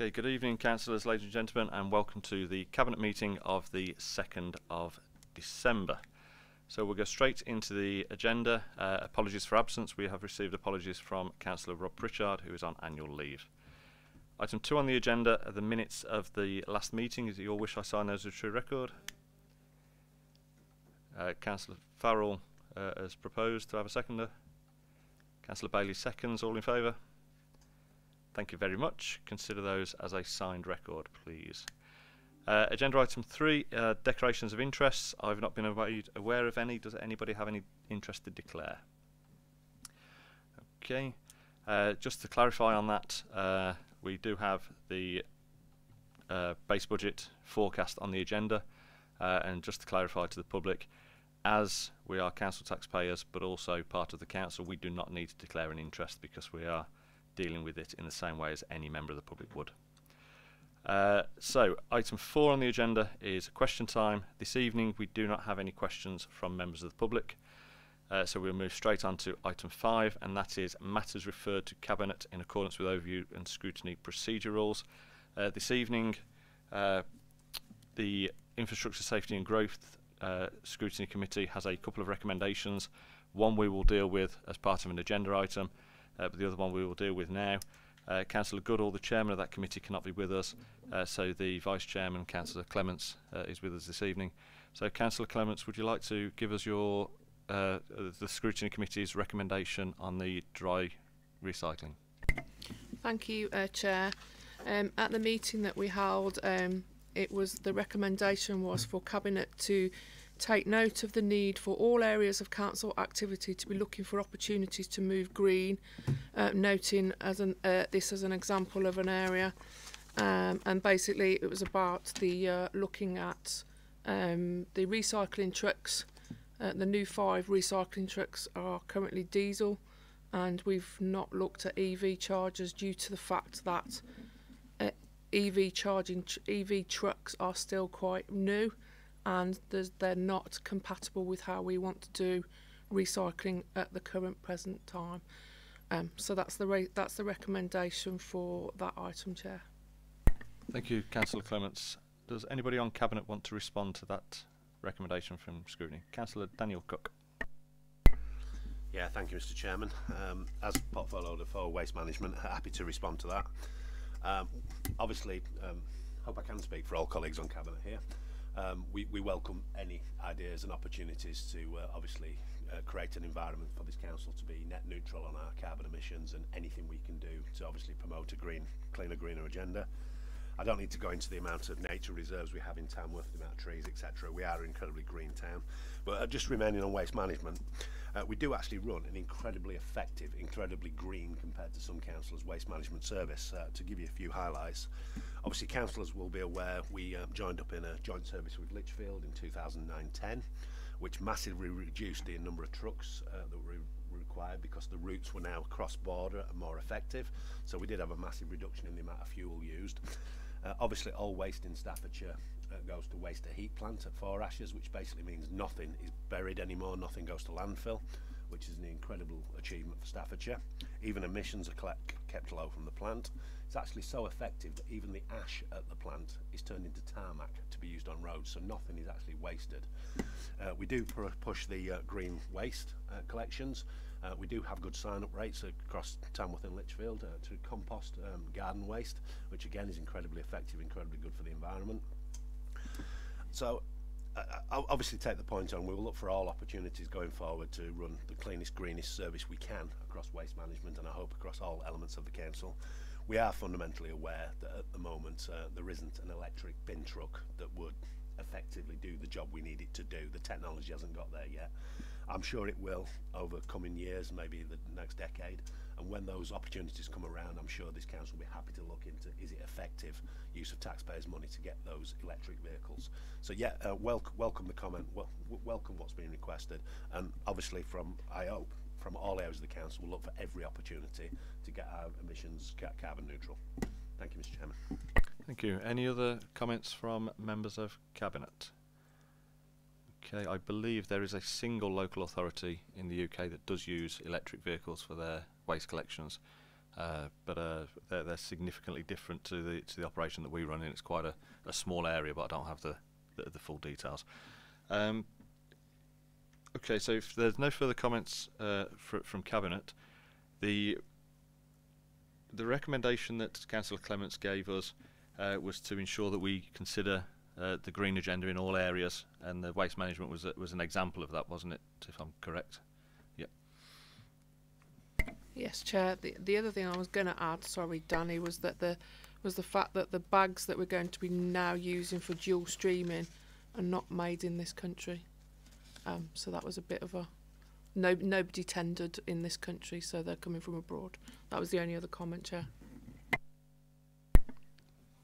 Okay, good evening, councillors, ladies and gentlemen, and welcome to the Cabinet meeting of the 2nd of December. So we'll go straight into the agenda. Uh, apologies for absence. We have received apologies from Councillor Rob Pritchard, who is on annual leave. Item 2 on the agenda are the minutes of the last meeting. Is it your wish I sign those as a true record? Uh, Councillor Farrell uh, has proposed to have a seconder. Councillor Bailey seconds. All in favour? Thank you very much. Consider those as a signed record, please. Uh, agenda item three, uh, declarations of interests. I've not been aware of any. Does anybody have any interest to declare? Okay. Uh, just to clarify on that, uh, we do have the uh, base budget forecast on the agenda. Uh, and just to clarify to the public, as we are council taxpayers, but also part of the council, we do not need to declare an interest because we are dealing with it in the same way as any member of the public would. Uh, so, item four on the agenda is question time. This evening, we do not have any questions from members of the public. Uh, so we'll move straight on to item five, and that is matters referred to Cabinet in accordance with overview and scrutiny procedure rules. Uh, this evening, uh, the Infrastructure Safety and Growth uh, Scrutiny Committee has a couple of recommendations. One we will deal with as part of an agenda item, but the other one we will deal with now. Uh, Councillor Goodall, the chairman of that committee, cannot be with us, uh, so the vice chairman, Councillor Clements, uh, is with us this evening. So, Councillor Clements, would you like to give us your uh, the scrutiny committee's recommendation on the dry recycling? Thank you, uh, Chair. Um, at the meeting that we held, um, it was the recommendation was for cabinet to take note of the need for all areas of council activity to be looking for opportunities to move green, uh, noting as an, uh, this as an example of an area. Um, and basically it was about the uh, looking at um, the recycling trucks. Uh, the new five recycling trucks are currently diesel and we've not looked at EV chargers due to the fact that uh, EV charging EV trucks are still quite new and they're not compatible with how we want to do recycling at the current present time. Um, so that's the that's the recommendation for that item, Chair. Thank you, Councillor Clements. Does anybody on Cabinet want to respond to that recommendation from scrutiny? Councillor Daniel Cook. Yeah, thank you, Mr. Chairman. Um, as portfolio for waste management, happy to respond to that. Um, obviously, um, hope I can speak for all colleagues on Cabinet here um, we, we welcome any ideas and opportunities to uh, obviously uh, create an environment for this council to be net neutral on our carbon emissions and anything we can do to obviously promote a green, cleaner, greener agenda. I don't need to go into the amount of nature reserves we have in Tamworth, the amount of trees, etc. We are an incredibly green town. But uh, just remaining on waste management, uh, we do actually run an incredibly effective, incredibly green compared to some councils' waste management service. Uh, to give you a few highlights, obviously councillors will be aware we uh, joined up in a joint service with Lichfield in 2009-10, which massively reduced the number of trucks uh, that were required because the routes were now cross-border and more effective. So we did have a massive reduction in the amount of fuel used. Uh, obviously, all waste in Staffordshire uh, goes to waste to heat plant at Four Ashes, which basically means nothing is buried anymore, nothing goes to landfill, which is an incredible achievement for Staffordshire. Even emissions are kept low from the plant. It's actually so effective that even the ash at the plant is turned into tarmac to be used on roads, so nothing is actually wasted. Uh, we do push the uh, green waste uh, collections. Uh, we do have good sign-up rates across Tamworth and Lichfield uh, to compost um, garden waste, which again is incredibly effective, incredibly good for the environment. So uh, I'll obviously take the point on we will look for all opportunities going forward to run the cleanest, greenest service we can across waste management and I hope across all elements of the council. We are fundamentally aware that at the moment uh, there isn't an electric bin truck that would effectively do the job we need it to do. The technology hasn't got there yet. I'm sure it will over coming years, maybe the next decade. And when those opportunities come around, I'm sure this council will be happy to look into is it effective use of taxpayers' money to get those electric vehicles. So yeah, uh, wel welcome the comment, wel welcome what's being requested, and obviously from I hope from all areas of the council, we'll look for every opportunity to get our emissions ca carbon neutral. Thank you, Mr. Chairman. Thank you. Any other comments from members of cabinet? Okay, I believe there is a single local authority in the UK that does use electric vehicles for their waste collections, uh, but uh, they're, they're significantly different to the to the operation that we run in. It's quite a, a small area, but I don't have the the, the full details. Um, okay, so if there's no further comments uh, fr- from cabinet, the the recommendation that Councillor Clements gave us uh, was to ensure that we consider uh, the green agenda in all areas, and the waste management was a, was an example of that, wasn't it? If I'm correct. Yep. Yes, Chair. The, the other thing I was going to add, sorry, Danny, was that the was the fact that the bags that we're going to be now using for dual streaming are not made in this country. Um, so that was a bit of a no nobody tendered in this country, so they're coming from abroad. That was the only other comment, Chair.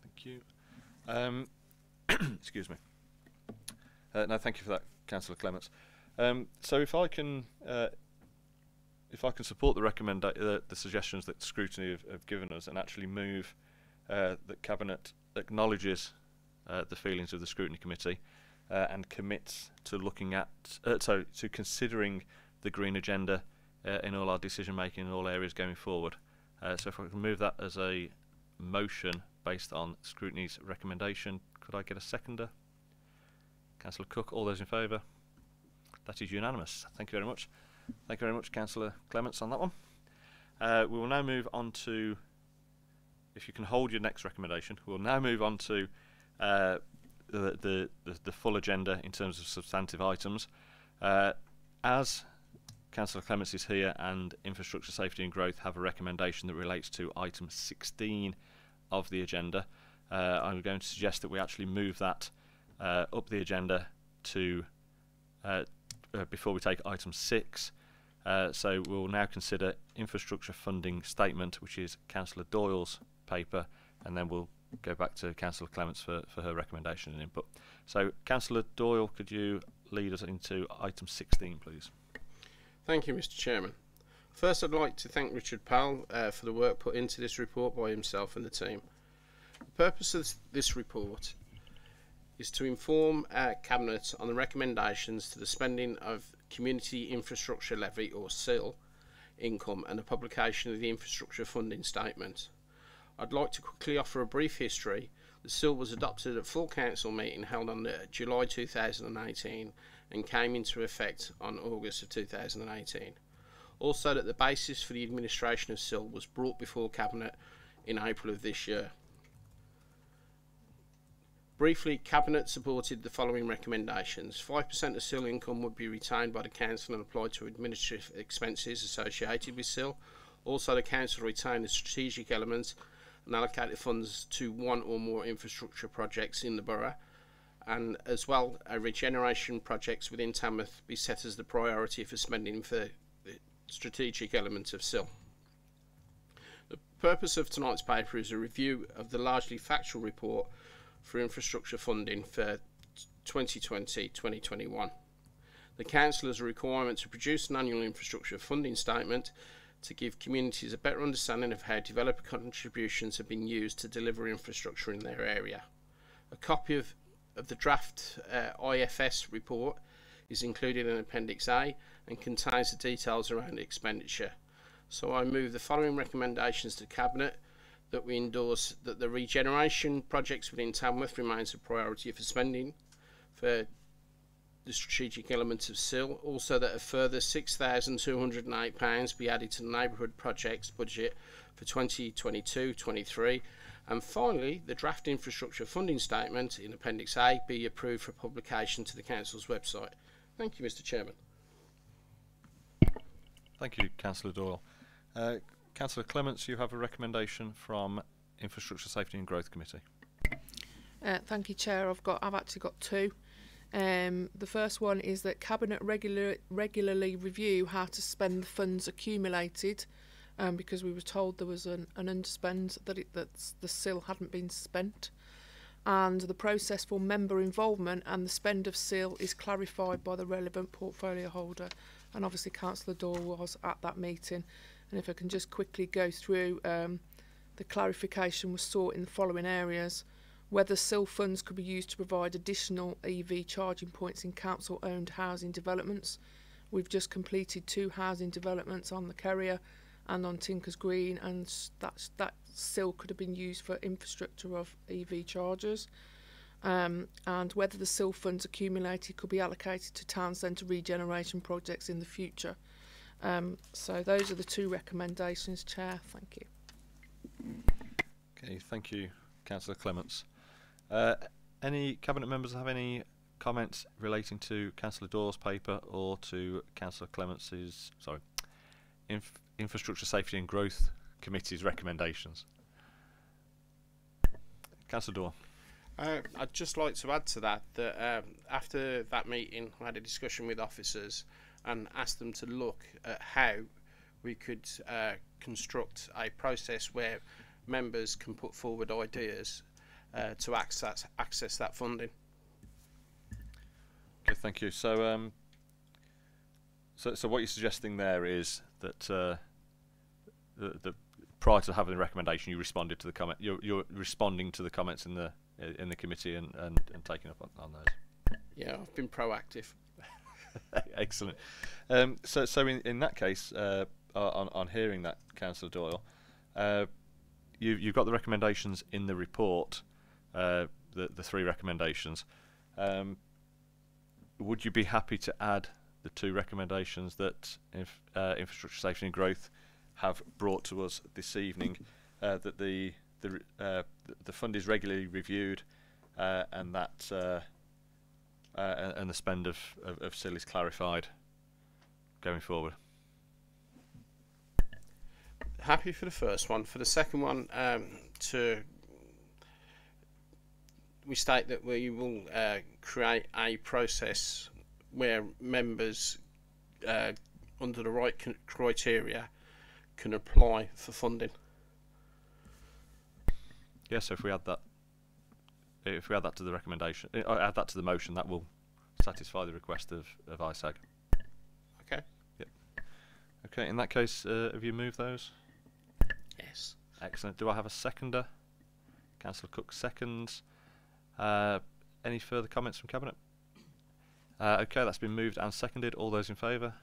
Thank you. Um, excuse me. Uh, no, thank you for that, Councillor Clements. Um, so if I can, uh, if I can support the recommend uh, the suggestions that scrutiny have, have given us, and actually move uh, that cabinet acknowledges uh, the feelings of the scrutiny committee uh, and commits to looking at, uh, so to considering the green agenda uh, in all our decision making in all areas going forward. Uh, so if I can move that as a motion based on scrutiny's recommendation, could I get a seconder? Councillor Cook, all those in favour? That is unanimous. Thank you very much. Thank you very much, Councillor Clements, on that one. Uh, we will now move on to, if you can hold your next recommendation, we'll now move on to uh, the, the, the, full agenda in terms of substantive items. Uh, as Councillor Clements is here and Infrastructure Safety and Growth have a recommendation that relates to item 16 of the agenda. Uh, I'm going to suggest that we actually move that uh, up the agenda to uh, uh before we take item 6. Uh, so we'll now consider infrastructure funding statement, which is Councillor Doyle's paper, and then we'll go back to Councillor Clements for, for her recommendation and input. So, Councillor Doyle, could you lead us into item 16, please? Thank you, Mr. Chairman. First, I'd like to thank Richard Powell uh, for the work put into this report by himself and the team. The purpose of this report is to inform our Cabinet on the recommendations to the spending of Community Infrastructure Levy, or CIL, income and the publication of the Infrastructure Funding Statement. I'd like to quickly offer a brief history. The CIL was adopted at full council meeting held on July 2018 and came into effect on August of 2018. Also that the basis for the administration of CIL was brought before Cabinet in April of this year. Briefly, Cabinet supported the following recommendations. 5% of CIL income would be retained by the Council and applied to administrative expenses associated with CIL. Also, the Council retained the strategic elements and allocated funds to one or more infrastructure projects in the borough and as well a regeneration projects within Tamworth be set as the priority for spending for the strategic elements of CIL. The purpose of tonight's paper is a review of the largely factual report for infrastructure funding for 2020-2021. The Council has a requirement to produce an annual infrastructure funding statement to give communities a better understanding of how developer contributions have been used to deliver infrastructure in their area. A copy of of the draft uh, IFS report is included in Appendix A and contains the details around expenditure. So I move the following recommendations to Cabinet that we endorse that the regeneration projects within Tamworth remains a priority for spending for the strategic elements of CIL. Also that a further £6,208 be added to the neighbourhood projects budget for 2022-23 and finally, the draft infrastructure funding statement in Appendix A be approved for publication to the Council's website. Thank you, Mr Chairman. Thank you, Councillor Doyle. Uh, Councillor Clements, you have a recommendation from Infrastructure Safety and Growth Committee. Uh, thank you, Chair. I've got, I've actually got two. Um, the first one is that Cabinet regular, regularly review how to spend the funds accumulated um, because we were told there was an, an underspend that it, that the CIL hadn't been spent. And the process for member involvement and the spend of CIL is clarified by the relevant portfolio holder. And obviously Councillor Doyle was at that meeting. And if I can just quickly go through um, the clarification was sought in the following areas whether CIL funds could be used to provide additional EV charging points in council owned housing developments we've just completed two housing developments on the Kerria and on Tinkers Green, and that that still could have been used for infrastructure of EV chargers. Um, and whether the CIL funds accumulated could be allocated to town centre regeneration projects in the future. Um, so those are the two recommendations, Chair. Thank you. Okay, thank you, Councillor Clements. Uh, any cabinet members have any comments relating to Councillor Doyle's paper or to Councillor Clements's sorry, Inf Infrastructure Safety and Growth Committee's recommendations? Councillor Doyle. Uh, I'd just like to add to that that um, after that meeting, I had a discussion with officers and asked them to look at how we could uh, construct a process where members can put forward ideas uh, to access access that funding. Okay, thank you. So, um, so, so what you're suggesting there is that uh, the, the prior to having the recommendation, you responded to the comment. You're, you're responding to the comments in the in the committee and, and, and taking up on, on those. Yeah, I've been proactive. Excellent. Um, so, so in, in that case, uh, on, on hearing that, Councillor Doyle, uh, you, you've got the recommendations in the report, uh, the, the three recommendations. Um, would you be happy to add the two recommendations that inf uh, infrastructure safety and growth have brought to us this evening? Uh, that the the uh, the fund is regularly reviewed, uh, and that uh, and the spend of, of, of CIL is clarified going forward. Happy for the first one. For the second one, um, to we state that we will uh, create a process where members, uh, under the right criteria, can apply for funding. Yes, so if we add that, if we add that to the recommendation, uh, add that to the motion, that will satisfy the request of, of ISAG. Okay. Yep. Okay, in that case, uh, have you moved those? Yes. Excellent. Do I have a seconder? Councillor Cook seconds. Uh, any further comments from Cabinet? Uh, okay, that's been moved and seconded. All those in favour?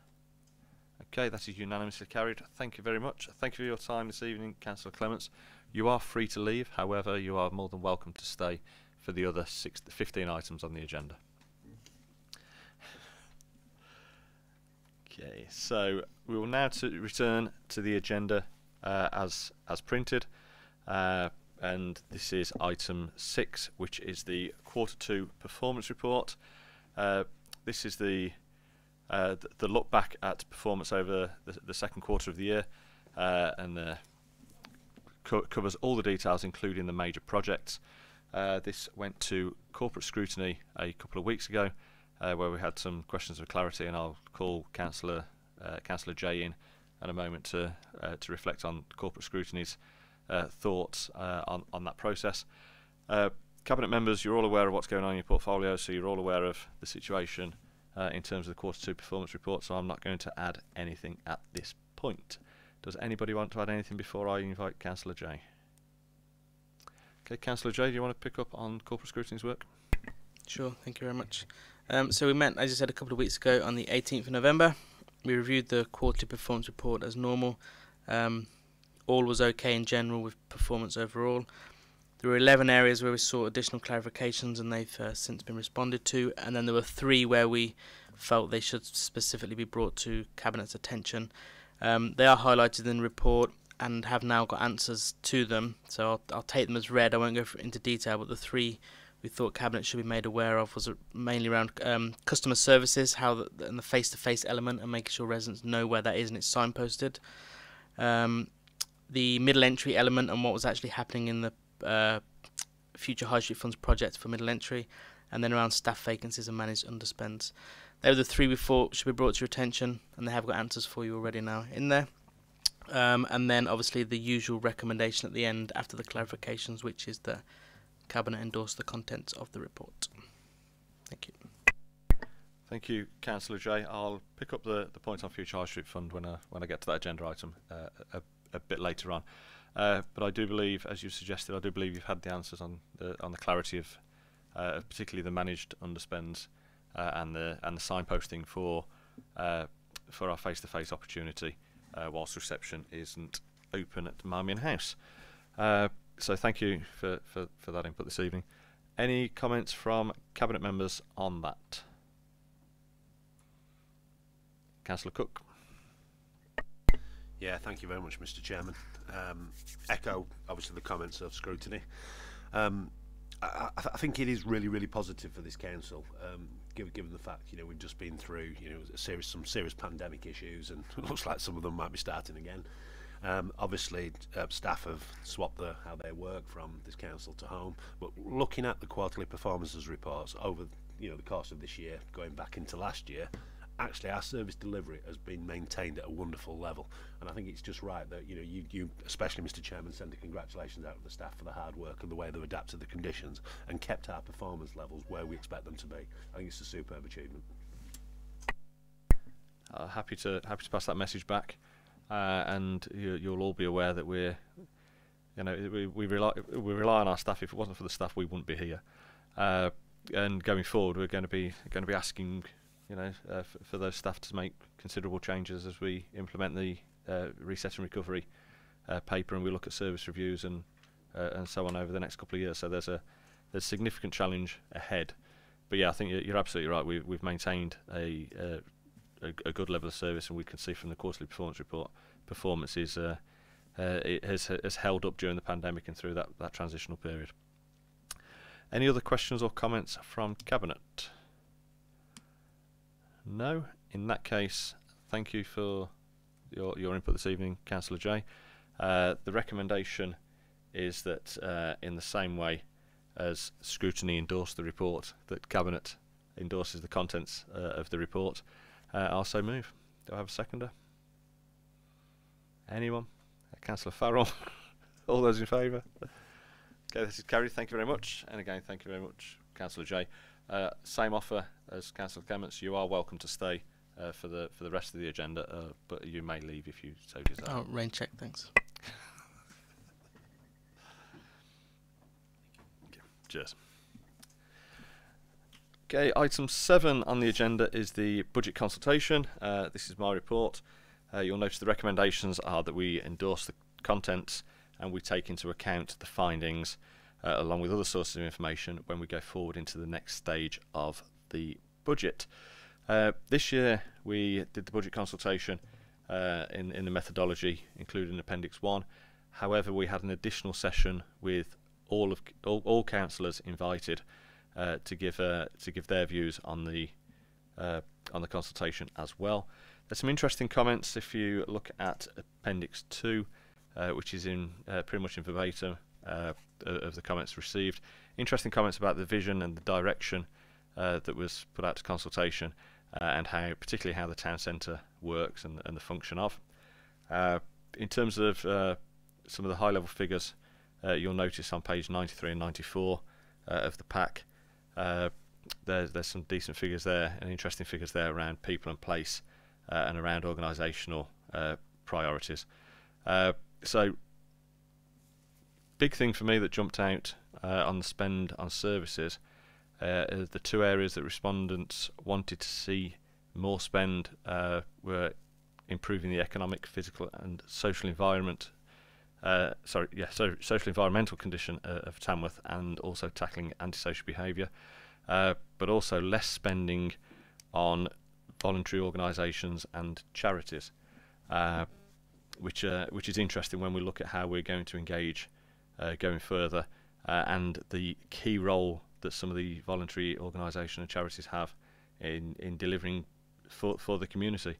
Okay, that is unanimously carried. Thank you very much. Thank you for your time this evening, Councillor Clements. You are free to leave, however, you are more than welcome to stay for the other six, 15 items on the agenda. Okay, so we will now to return to the agenda uh, as as printed. Uh, and this is item six, which is the quarter two performance report. Uh, this is the, uh, the, look back at performance over the, the second quarter of the year, uh, and co covers all the details, including the major projects. Uh, this went to corporate scrutiny a couple of weeks ago, uh, where we had some questions of clarity, and I'll call Councillor Councillor Jay in in a moment to to reflect on corporate scrutiny's uh, thoughts uh, on, on that process. Uh, cabinet members, you're all aware of what's going on in your portfolio, so you're all aware of the situation uh, in terms of the quarter two performance report, so I'm not going to add anything at this point. Does anybody want to add anything before I invite Councillor Jay? Okay, Councillor Jay, do you want to pick up on corporate scrutiny's work? Sure, thank you very much. Um, so we met, as I said, a couple of weeks ago on the 18th of November. We reviewed the quarterly performance report as normal. Um, all was okay in general with performance overall. There were 11 areas where we saw additional clarifications and they've uh, since been responded to, and then there were three where we felt they should specifically be brought to Cabinet's attention. Um, they are highlighted in the report and have now got answers to them, so I'll, I'll take them as read. I won't go into detail, but the three we thought Cabinet should be made aware of was mainly around um, customer services, how the, and the face-to-face element, and making sure residents know where that is and it's signposted. Um, the middle entry element and what was actually happening in the uh, future high street funds project for middle entry, and then around staff vacancies and managed underspends. They were the three we thought should be brought to your attention, and they have got answers for you already now in there. Um, and then obviously the usual recommendation at the end after the clarifications, which is the cabinet endorse the contents of the report. Thank you. Thank you, Councillor Jay. I'll pick up the, the point on Future High Street Fund when I, when I get to that agenda item uh, a, a bit later on. Uh, but I do believe, as you suggested, I do believe you've had the answers on the on the clarity of, uh, particularly the managed underspends uh, and the and the signposting for uh, for our face-to-face opportunity uh, whilst reception isn't open at Marmion House. Uh, so thank you for, for, for that input this evening. Any comments from Cabinet members on that? Councillor Cook. Yeah, thank you very much, Mr. Chairman. Um, echo, obviously, the comments of scrutiny. Um, I, I, I think it is really, really positive for this council, um, given, given the fact you know we've just been through you know serious, some serious pandemic issues, and it looks like some of them might be starting again. Um, obviously, uh, staff have swapped the, how they work from this council to home, but looking at the quarterly performances reports over you know the course of this year, going back into last year, actually our service delivery has been maintained at a wonderful level and I think it's just right that you know you, you especially Mr Chairman send the congratulations out to the staff for the hard work and the way they've adapted the conditions and kept our performance levels where we expect them to be I think it's a superb achievement Uh, happy to happy to pass that message back, uh, and you, you'll all be aware that we're, you know, we, we rely we rely on our staff. If it wasn't for the staff, we wouldn't be here. Uh, and going forward, we're going to be going to be asking, you know, uh, for those staff to make considerable changes as we implement the uh, reset and recovery uh, paper, and we look at service reviews and uh, and so on over the next couple of years. So there's a there's significant challenge ahead. But yeah, I think you're, you're absolutely right. We've we've maintained a, uh, a a good level of service, and we can see from the quarterly performance report, performance is uh, it has has held up during the pandemic and through that, that transitional period. Any other questions or comments from cabinet? No. In that case, thank you for your your input this evening, Councillor Jay. Uh, the recommendation is that, uh, in the same way as scrutiny endorsed the report, that cabinet endorses the contents uh, of the report. Uh, I'll so move. Do I have a seconder? Anyone? Uh, Councillor Farrell? All those in favour? Okay, this is carried. Thank you very much. And again, thank you very much, Councillor Jay. Uh, same offer as Councillor Clements. You are welcome to stay uh, for the for the rest of the agenda, uh, but you may leave if you so desire. Oh, rain check, thanks. Cheers. Okay, item seven on the agenda is the budget consultation. Uh, this is my report. Uh, you'll notice the recommendations are that we endorse the contents and we take into account the findings uh, along with other sources of information when we go forward into the next stage of the budget. Uh, this year we did the budget consultation uh, in, in the methodology, including Appendix 1. However, we had an additional session with all of all, all councillors invited uh, to give uh, to give their views on the uh, on the consultation as well. There's some interesting comments if you look at Appendix 2, uh, which is in pretty much in verbatim of the comments received. Interesting comments about the vision and the direction uh, that was put out to consultation, uh, and how particularly how the town centre works and, and the function of. Uh, in terms of uh, some of the high level figures, uh, you'll notice on page 93 and 94 uh, of the pack, there's, there's some decent figures there and interesting figures there around people and place and around organisational priorities. So, big thing for me that jumped out uh, on the spend on services uh, are the two areas that respondents wanted to see more spend uh, were improving the economic, physical, and social environment uh, sorry, yeah, so social environmental condition uh, of Tamworth and also tackling antisocial behaviour, uh, but also less spending on voluntary organisations and charities, which which is interesting when we look at how we're going to engage uh, going further uh, and the key role that some of the voluntary organisations and charities have in in delivering for for the community.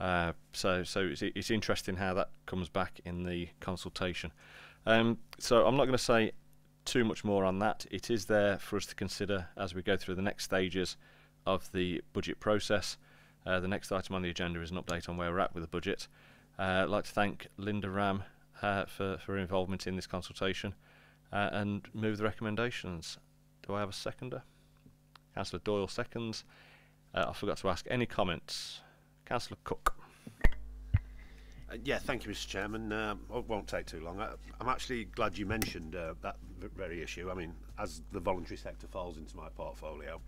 Uh, so, so it's, it's interesting how that comes back in the consultation. Um, so, I'm not going to say too much more on that. It is there for us to consider as we go through the next stages of the budget process. Uh, the next item on the agenda is an update on where we're at with the budget. Uh, I'd like to thank Linda Ram uh, for, for involvement in this consultation uh, and move the recommendations. Do I have a seconder? Councillor Doyle seconds. Uh, I forgot to ask any comments. Councillor Cook. Uh, yeah, thank you, Mr. Chairman. Um, it won't take too long. I, I'm actually glad you mentioned uh, that very issue. I mean, as the voluntary sector falls into my portfolio,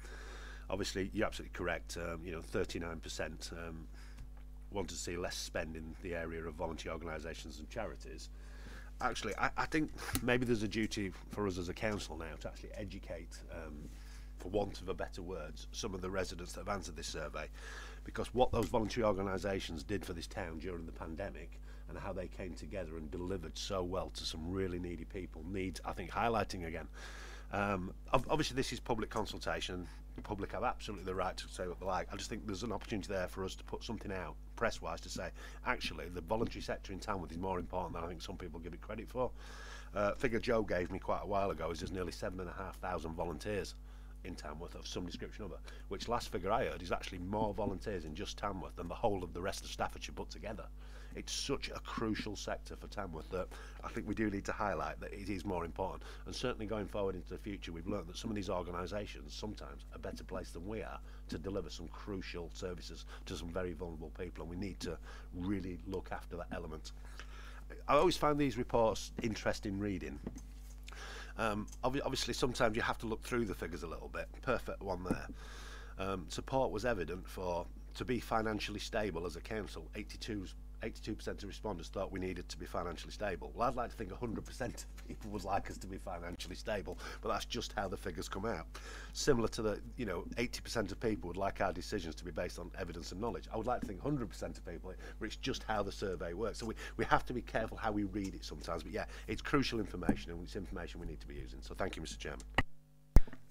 obviously you're absolutely correct. Um, you know, 39% um, wanted to see less spend in the area of voluntary organisations and charities. Actually, I, I think maybe there's a duty for us as a council now to actually educate, um, for want of a better words, some of the residents that have answered this survey. Because what those voluntary organisations did for this town during the pandemic and how they came together and delivered so well to some really needy people needs, I think, highlighting again. Um, obviously, this is public consultation. The public have absolutely the right to say what they like. I just think there's an opportunity there for us to put something out, press-wise, to say, actually, the voluntary sector in Tamworth is more important than I think some people give it credit for. Uh, figure Joe gave me quite a while ago is there's nearly seven and a half thousand volunteers in Tamworth of some description of it. Which last figure I heard is actually more volunteers in just Tamworth than the whole of the rest of Staffordshire put together. It's such a crucial sector for Tamworth that I think we do need to highlight that it is more important. And certainly going forward into the future, we've learned that some of these organisations sometimes are better placed than we are to deliver some crucial services to some very vulnerable people, and we need to really look after that element. I always find these reports interesting reading. Um, obvi- obviously, sometimes you have to look through the figures a little bit. Perfect one there. Um, support was evident for to be financially stable as a council. 82 82% of respondents thought we needed to be financially stable. Well, I'd like to think 100% of people would like us to be financially stable, but that's just how the figures come out. Similar to the, you know, 80% of people would like our decisions to be based on evidence and knowledge. I would like to think 100% of people, but it's just how the survey works. So we, we have to be careful how we read it sometimes. But yeah, it's crucial information and it's information we need to be using. So thank you, Mr. Chairman.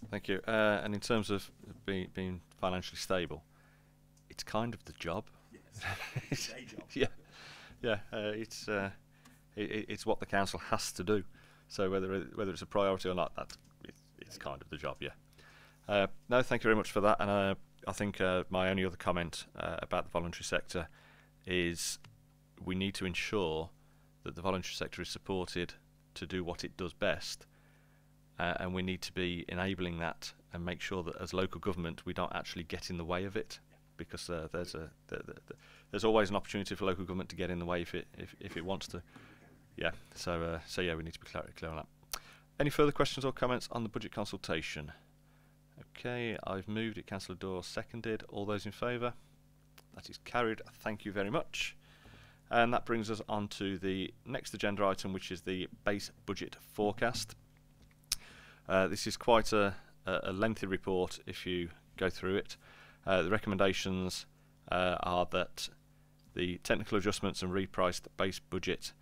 Thank you. Uh, and in terms of being, being financially stable, it's kind of the job. Yes. Day job. yeah, yeah. Uh, it's uh, it, it- it's what the council has to do. So whether it, whether it's a priority or not, that's it, it's kind of the job. Yeah. Uh, no, thank you very much for that. And uh, I think uh, my only other comment about the voluntary sector is we need to ensure that the voluntary sector is supported to do what it does best, and we need to be enabling that and make sure that as local government we don't actually get in the way of it because uh, there's a th- th- th- there's always an opportunity for local government to get in the way if it if, if it wants to. Yeah. So uh, so yeah, we need to be clear, clear on that. Any further questions or comments on the budget consultation? Okay, I've moved it. Councillor Doyle seconded. All those in favour? That is carried. Thank you very much. And that brings us on to the next agenda item, which is the base budget forecast. Uh, this is quite a a lengthy report if you go through it. Uh, the recommendations uh, are that the technical adjustments and repriced base budget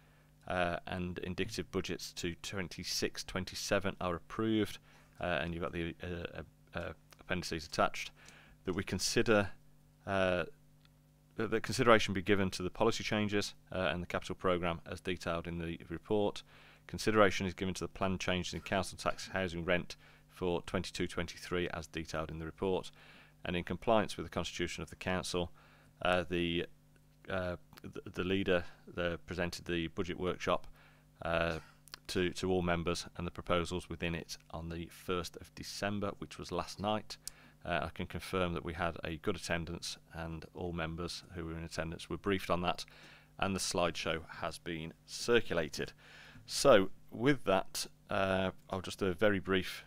uh, and indicative budgets to 26 27 are approved, uh, and you've got the uh, uh, appendices attached. That we consider that consideration be given to the policy changes and the capital programme as detailed in the report. Consideration is given to the planned changes in council tax, housing, rent for 22-23 as detailed in the report, and in compliance with the constitution of the council, uh, the uh, the, the leader uh, presented the budget workshop uh, to to all members and the proposals within it on the 1st of December, which was last night. Uh, I can confirm that we had a good attendance and all members who were in attendance were briefed on that, and the slideshow has been circulated. So, with that, uh, I'll just do a very brief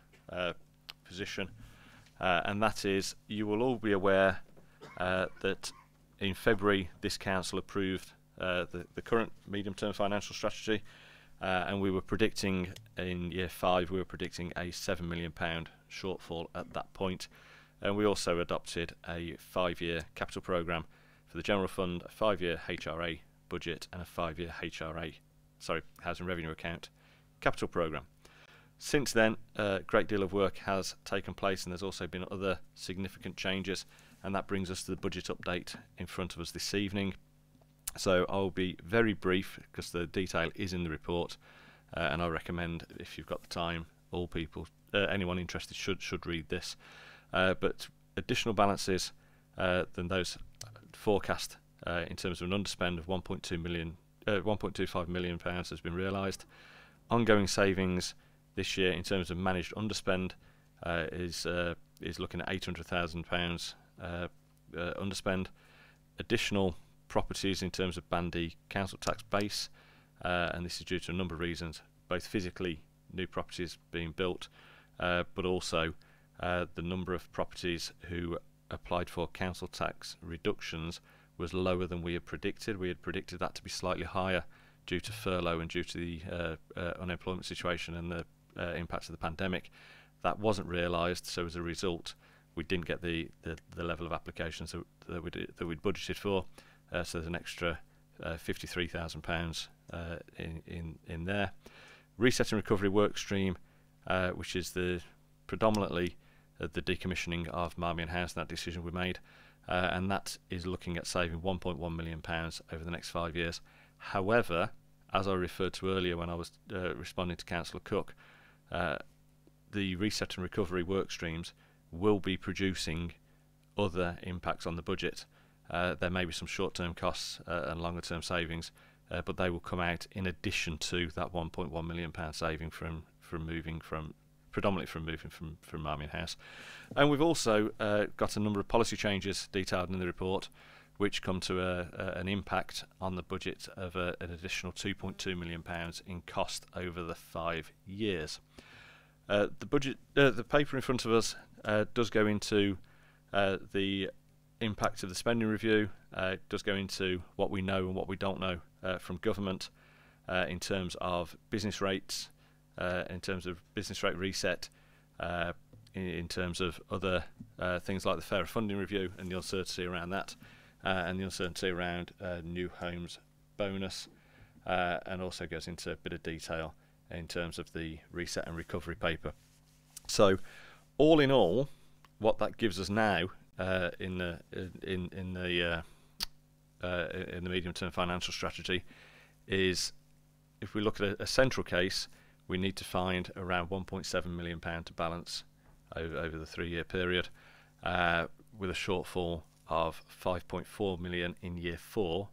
position, uh, and that is you will all be aware uh, that in February this council approved uh, the, the current medium term financial strategy, uh, and we were predicting in year five, we were predicting a £7 million shortfall at that point. And we also adopted a five year capital programme for the General Fund, a five year HRA budget, and a five year HRA, sorry, Housing Revenue Account capital programme. Since then, a great deal of work has taken place, and there's also been other significant changes, and that brings us to the budget update in front of us this evening. So I'll be very brief because the detail is in the report, uh, and I recommend if you've got the time, all people, uh, anyone interested should should read this. Uh, but additional balances uh, than those forecast uh, in terms of an underspend of 1.2 million, uh, 1.25 million pounds has been realised. Ongoing savings this year in terms of managed underspend uh, is uh, is looking at 800,000 pounds uh, uh, underspend. Additional properties in terms of Band D council tax base, uh, and this is due to a number of reasons, both physically new properties being built, but also the number of properties who applied for council tax reductions was lower than we had predicted. We had predicted that to be slightly higher due to furlough and due to the uh, uh, unemployment situation and the uh, impacts of the pandemic. That wasn't realised, so as a result, we didn't get the, the, the level of applications that, that, we'd, that we'd budgeted for. Uh, so there's an extra uh, £53,000 uh, in, in, in there. Reset and recovery work stream, uh, which is the predominantly uh, the decommissioning of Marmion House, that decision we made, uh, and that is looking at saving 1.1 million pounds over the next five years. However, as I referred to earlier when I was responding to Councillor Cook, uh, the reset and recovery work streams will be producing other impacts on the budget. Uh, there may be some short-term costs uh, and longer-term savings, uh, but they will come out in addition to that 1.1 million pound saving from from moving from predominantly from moving from from Marmion House. And we've also uh, got a number of policy changes detailed in the report, which come to a, a, an impact on the budget of a, an additional 2.2 million pounds in cost over the five years. Uh, the budget, uh, the paper in front of us uh, does go into uh, the impact of the spending review. Uh, does go into what we know and what we don't know uh, from government in terms of business rates, in terms of business rate reset, in, in terms of other things like the fair funding review and the uncertainty around that, and the uncertainty around uh, new homes bonus, uh, and also goes into a bit of detail in terms of the reset and recovery paper. So, all in all, what that gives us now uh, in the in in the uh, uh, in the medium term financial strategy is if we look at a, a, central case, we need to find around 1.7 million pound to balance over, over the three year period, uh, with a shortfall of 5.4 million in year four,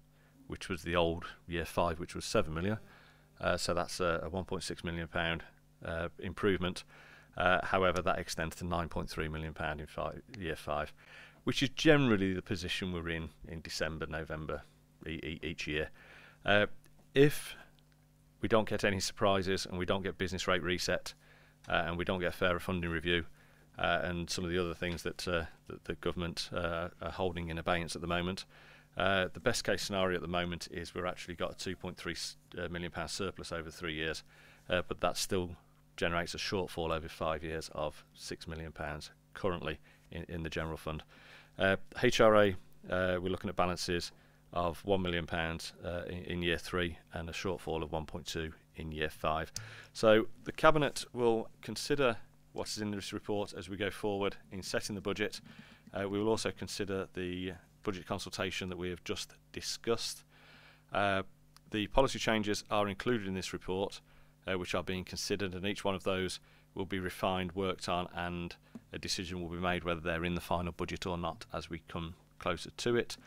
which was the old year five, which was 7 million. Uh, so that's a, a 1.6 million pound uh, improvement. Uh, however, that extends to 9.3 million pound in five, year five, which is generally the position we're in in December, November e e each year. Uh, if we don't get any surprises and we don't get business rate reset uh, and we don't get a fairer funding review and some of the other things that, uh, that the government uh, are holding in abeyance at the moment, uh, the best case scenario at the moment is we're actually got a 2.3 uh, million pound surplus over three years, uh, but that still generates a shortfall over five years of six million pounds currently in, in the general fund. Uh, HRA, uh, we're looking at balances of one million pounds uh, in, in year three and a shortfall of 1.2 in year five. So the cabinet will consider what is in this report as we go forward in setting the budget. Uh, we will also consider the budget consultation that we have just discussed. Uh, the policy changes are included in this report, uh, which are being considered, and each one of those will be refined, worked on, and a decision will be made whether they're in the final budget or not as we come closer to it.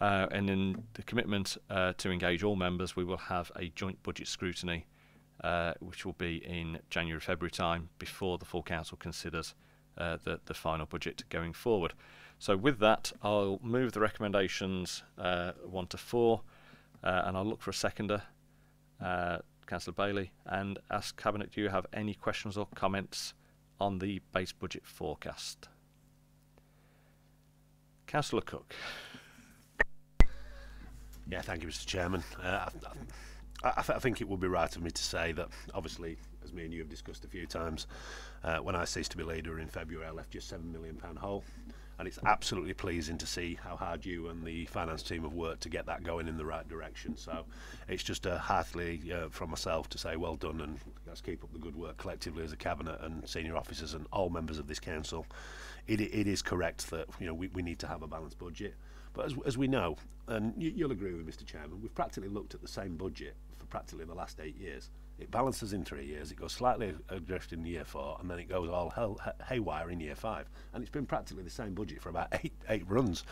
Uh, and in the commitment uh, to engage all members, we will have a joint budget scrutiny, uh, which will be in January, February time before the full council considers uh, the, the final budget going forward. So with that, I'll move the recommendations uh, one to four, uh, and I'll look for a seconder, uh, Councillor Bailey, and ask Cabinet, do you have any questions or comments on the base budget forecast? Councillor Cook. Yeah, thank you, Mr. Chairman. Uh, I, I, I, think it would be right of me to say that, obviously, as me and you have discussed a few times, uh, when I ceased to be leader in February, I left just seven million pound hole and it's absolutely pleasing to see how hard you and the finance team have worked to get that going in the right direction. So it's just a heartily uh, from myself to say well done and let's keep up the good work collectively as a cabinet and senior officers and all members of this council. It, it is correct that you know we, we need to have a balanced budget, but as, as we know, and you, you'll agree with Mr. Chairman, we've practically looked at the same budget practically the last eight years. It balances in three years, it goes slightly adrift in year four, and then it goes all hell, haywire in year five. And it's been practically the same budget for about eight, eight runs.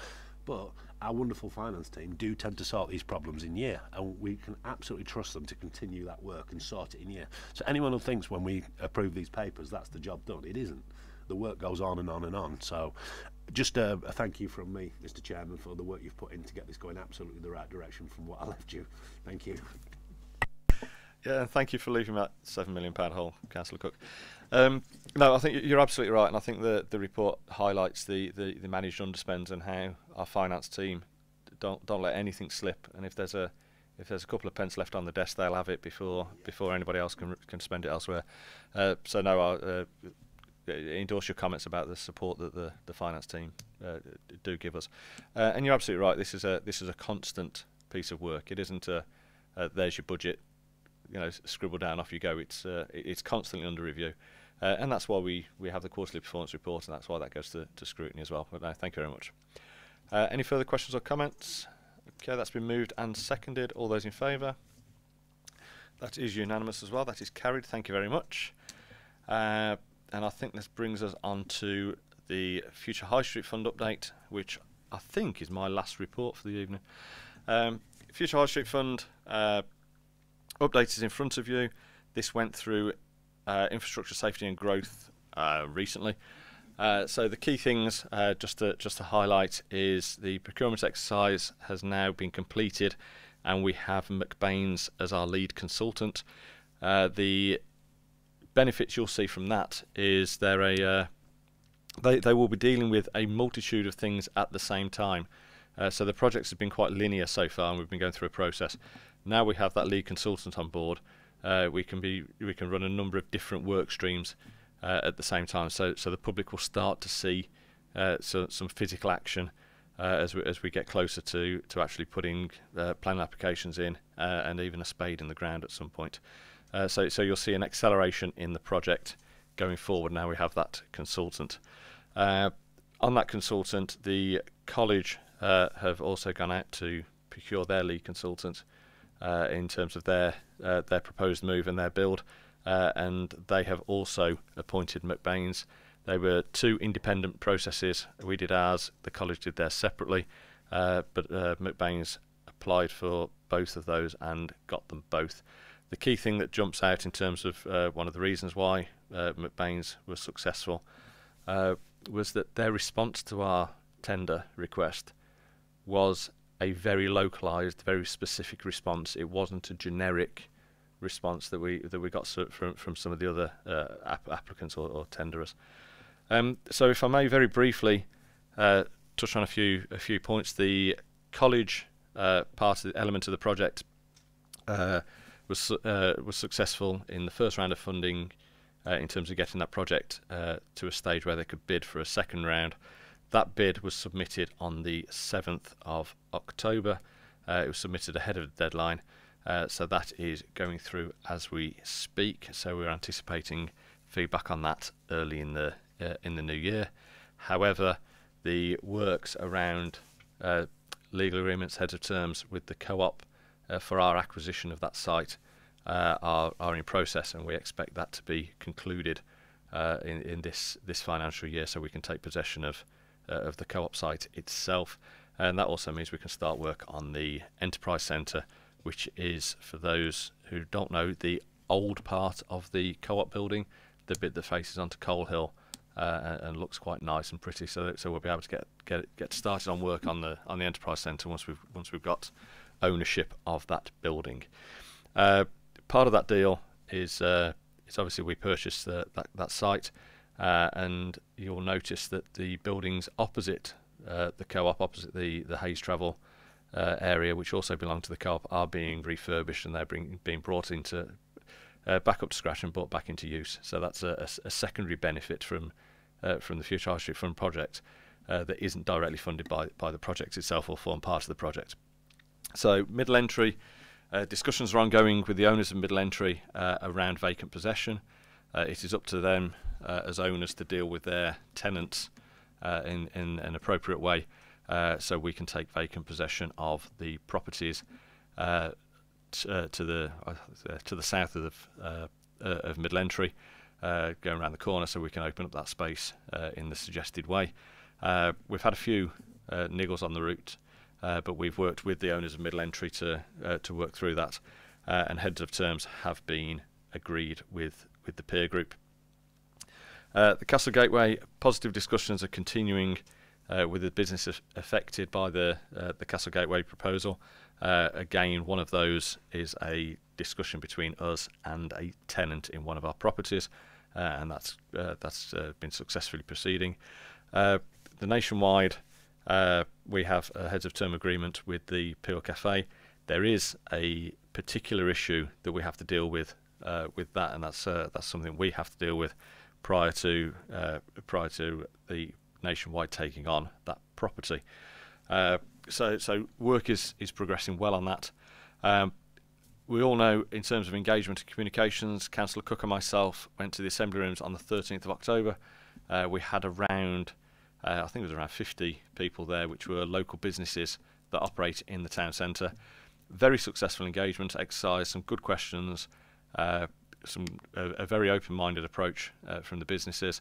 But our wonderful finance team do tend to sort these problems in year, and we can absolutely trust them to continue that work and sort it in year. So anyone who thinks when we approve these papers that's the job done, it isn't. The work goes on and on and on. So just a, a thank you from me, Mr. Chairman, for the work you've put in to get this going absolutely the right direction from what I left you. Thank you. Yeah, and thank you for leaving that seven million pound hole, Councillor Cook. Um, no, I think you're absolutely right, and I think the the report highlights the, the, the managed underspends and how our finance team don't don't let anything slip. And if there's a if there's a couple of pence left on the desk, they'll have it before before anybody else can can spend it elsewhere. Uh, so no, I uh, endorse your comments about the support that the the finance team uh, do give us. Uh, and you're absolutely right. This is a this is a constant piece of work. It isn't a there's your budget, you know, scribble down off you go. It's it's constantly under review. Uh, and that's why we, we have the quarterly performance report, and that's why that goes to, to scrutiny as well. But uh, thank you very much. Uh, any further questions or comments? Okay, that's been moved and seconded. All those in favour? That is unanimous as well. That is carried. Thank you very much. Uh, and I think this brings us on to the Future High Street Fund update, which I think is my last report for the evening. Um, Future High Street Fund uh, update is in front of you. This went through uh, infrastructure safety and growth uh, recently. Uh, so the key things, uh, just to just to highlight, is the procurement exercise has now been completed, and we have McBains as our lead consultant. Uh, the benefits you'll see from that is they're a uh, they they will be dealing with a multitude of things at the same time. so the projects have been quite linear so far, and we've been going through a process. Now we have that lead consultant on board uh, we can be we can run a number of different work streams uh, at the same time. So so the public will start to see uh, so, some physical action uh, as we as we get closer to to actually putting uh, plan applications in uh, and even a spade in the ground at some point. so so you'll see an acceleration in the project going forward. Now we have that consultant. on that consultant, the college have also gone out to procure their lead consultant uh, in terms of their uh, their proposed move and their build, uh, and they have also appointed McBains. They were two independent processes. We did ours. The college did theirs separately, uh, but uh, McBains applied for both of those and got them both. The key thing that jumps out in terms of uh, one of the reasons why McBains was successful was that their response to our tender request was a very localized, very specific response. It wasn't a generic response that we that we got from from some of the other uh, app applicants or, or tenderers. Um, so, if I may, very briefly uh, touch on a few a few points. The college uh, part of the element of the project uh, was uh, was successful in the first round of funding uh, in terms of getting that project to a stage where they could bid for a second round. That bid was submitted on the 7th of October. Uh, it was submitted ahead of the deadline, uh, so that is going through as we speak. So we're anticipating feedback on that early in the uh, in the new year. However, the works around uh, legal agreements, heads of terms with the co-op uh, for our acquisition of that site uh, are are in process, and we expect that to be concluded in in this this financial year, so we can take possession of uh, of the co-op site itself. And that also means we can start work on the enterprise centre, which is, for those who don't know, the old part of the co-op building, the bit that faces onto Colehill. Uh, and looks quite nice and pretty. So, so we'll be able to get get get started on work on the on the enterprise centre once we've once we've got ownership of that building. Uh, part of that deal is uh, obviously we purchased that that site. Uh, and you'll notice that the buildings opposite uh, the co-op, opposite the, the Hayes Travel uh, area, which also belong to the co-op, are being refurbished and they're being, being brought into uh, back up to scratch and brought back into use. So that's a, a, a secondary benefit from uh, from the Future Street Fund project uh, that isn't directly funded by by the project itself or form part of the project. So middle entry. discussions are ongoing with the owners of middle entry around vacant possession. It is up to them uh, as owners to deal with their tenants uh, in, in an appropriate way uh, so we can take vacant possession of the properties uh, uh, to the uh, to the south of of Middle Entry, going around the corner, so we can open up that space in the suggested way. we've had a few niggles on the route, but we've worked with the owners of Middle Entry to to work through that, and heads of terms have been agreed with with the peer group. Uh, the Castle Gateway positive discussions are continuing uh, with the business affected by the uh, the Castle Gateway proposal. Uh, again, one of those is a discussion between us and a tenant in one of our properties, uh, and that's uh, that's been successfully proceeding. the nationwide we have a heads of term agreement with the Peel Cafe. There is a particular issue that we have to deal with uh, with that, and that's uh, that's something we have to deal with prior to uh, prior to the nationwide taking on that property. Uh, so so work is is progressing well on that. Um, we all know, in terms of engagement and communications, Councillor Cook and myself went to the assembly rooms on the 13th of October. Uh, we had around, uh, I think it was around 50 people there, which were local businesses that operate in the town centre. Very successful engagement exercise, some good questions, uh, some a, a, very open-minded approach uh, from the businesses.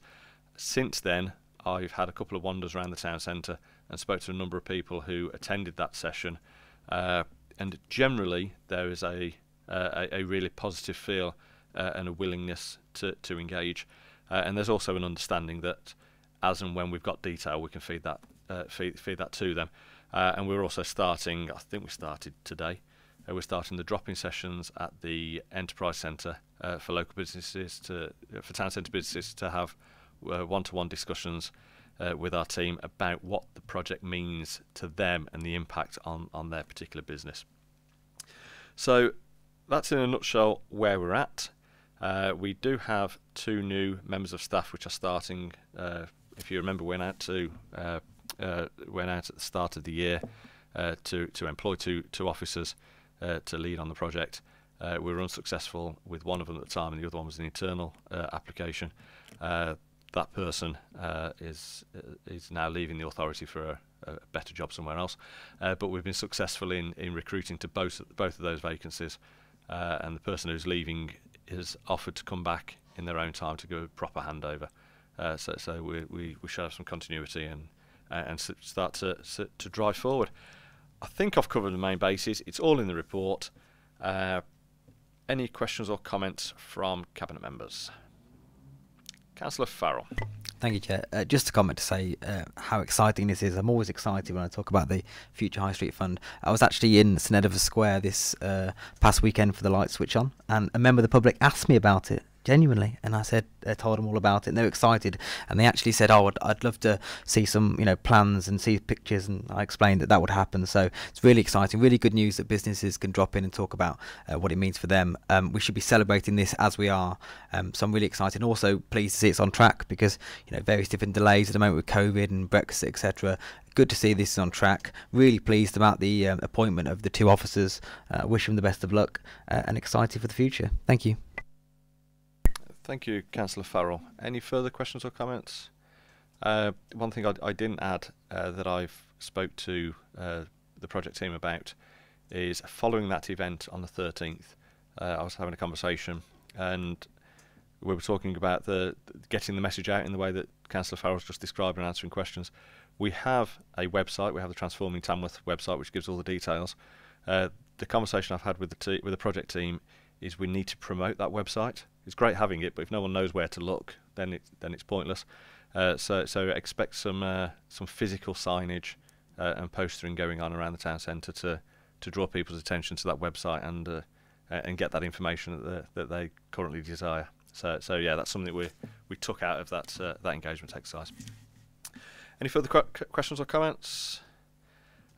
Since then, I've had a couple of wanders around the town centre and spoke to a number of people who attended that session. Uh, and generally there is a a, a, really positive feel uh, and a willingness to to engage. Uh, and there's also an understanding that as and when we've got detail, we can feed that feed feed that to them. And we're also starting. I think we started today. Uh, we're starting the drop-in sessions at the enterprise centre for local businesses to for town centre businesses to have one-to-one discussions uh, with our team about what the project means to them and the impact on, on their particular business. So that's in a nutshell where we're at. Uh, we do have two new members of staff which are starting. Uh, if you remember, went out to uh, uh, went out at the start of the year uh, to to employ two two officers to lead on the project. we were unsuccessful with one of them at the time, and the other one was an internal application that person uh, is uh, is now leaving the authority for a, a better job somewhere else. Uh, but we've been successful in, in recruiting to both both of those vacancies, uh, and the person who's leaving is offered to come back in their own time to give a proper handover. Uh, so so we, we we have some continuity and uh, and start to to drive forward. I think I've covered the main bases. It's all in the report. any questions or comments from cabinet members? Councillor Farrell. Thank you, Chair. Uh, just a comment to say uh, how exciting this is. I'm always excited when I talk about the Future High Street Fund. I was actually in St Editha's Square this uh, past weekend for the light switch on, and a member of the public asked me about it genuinely and i said i told them all about it and they were excited and they actually said oh I'd, I'd, love to see some you know plans and see pictures and i explained that that would happen so it's really exciting really good news that businesses can drop in and talk about uh, what it means for them um, we should be celebrating this as we are um, so i'm really excited and also pleased to see it's on track because you know various different delays at the moment with covid and brexit etc good to see this is on track. Really pleased about the uh, appointment of the two officers. Uh, wish them the best of luck uh, and excited for the future. Thank you. Thank you, Councillor Farrell. Any further questions or comments? Uh, one thing I, I didn't add uh, that I've spoke to uh, the project team about is following that event on the 13th. Uh, I was having a conversation and we were talking about the getting the message out in the way that Councillor Farrell's just described and answering questions. We have a website. We have the Transforming Tamworth website, which gives all the details. Uh, the conversation I've had with the with the project team is we need to promote that website it's great having it, but if no one knows where to look, then it then it's pointless. Uh, so so expect some uh, some physical signage uh, and postering going on around the town centre to to draw people's attention to that website and uh, and get that information that, the, that they currently desire. So so yeah, that's something we we took out of that uh, that engagement exercise. Any further qu questions or comments?